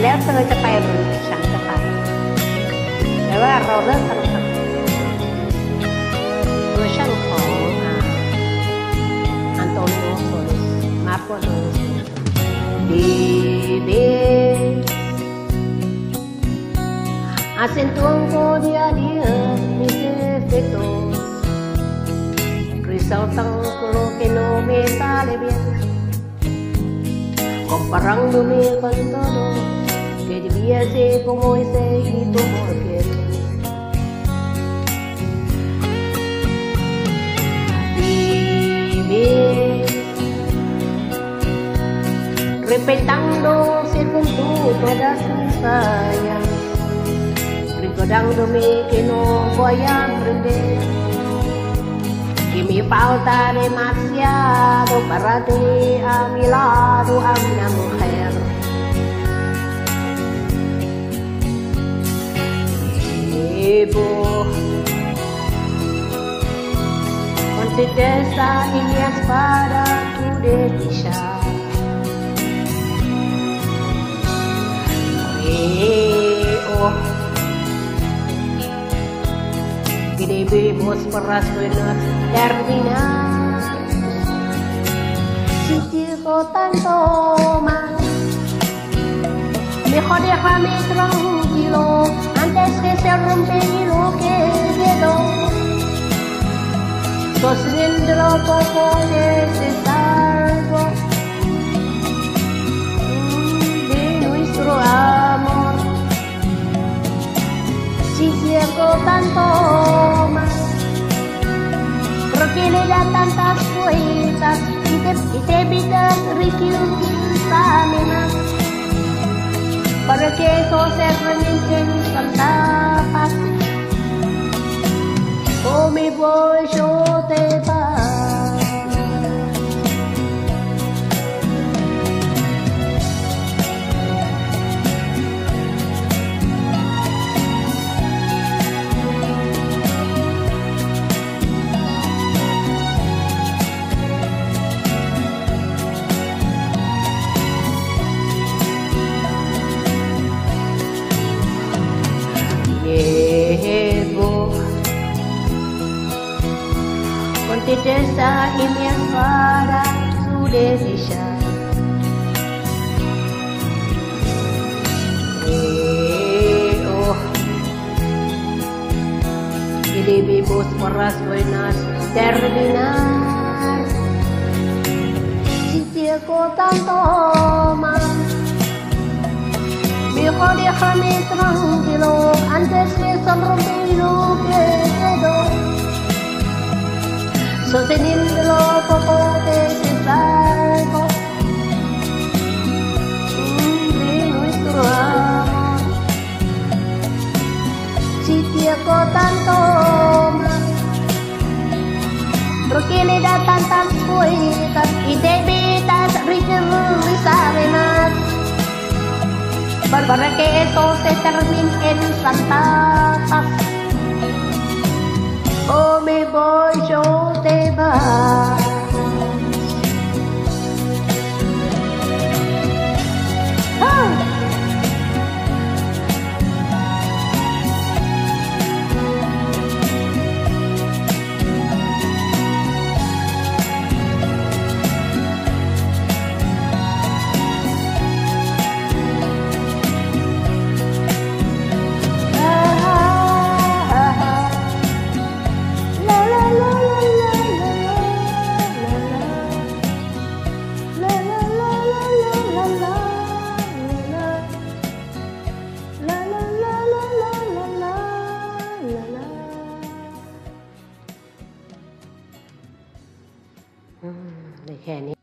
แล้วเธอจะไปหรือฉันจะไปแต่ว่าเราเลิกกันเถอะเวอร์ชันของอันโตนิโอโซลิสมาโปโซลิสดีดี acentuando dia a dia mis defectos resaltan lo que no me sale bien comparándome con todo que debía ser como ese y como aquel Vive respetando según tú todas mis fallas recordándome que no voy a aprender que me falta demasiado para tener a mi lado a una mujer Tristeza y mi espada tu desdicha Oh, que debemos perasarnos terminar. Si digo tanto mal, mejor déjame tranquilo antes que se rompe lo que quedó. Sosteniendo poco necesario de nuestro amor. Si ciego tanto más, porque le da tantas vueltas y te, y te riqueza más. Para que eso se con tristeza y mi espada su decisión. Creo que debemos por las buenas terminar. Si ciego tanto más. Mejor déjame tranquilo antes Sosteniendo lo poco necesario de nuestro amor. Si te hago tanto mal, porque le da tantas vueltas y te evitas risa de más para que esto se termine en santa paz. O me voy, yo te vas. Hmm, ได้แค่นี้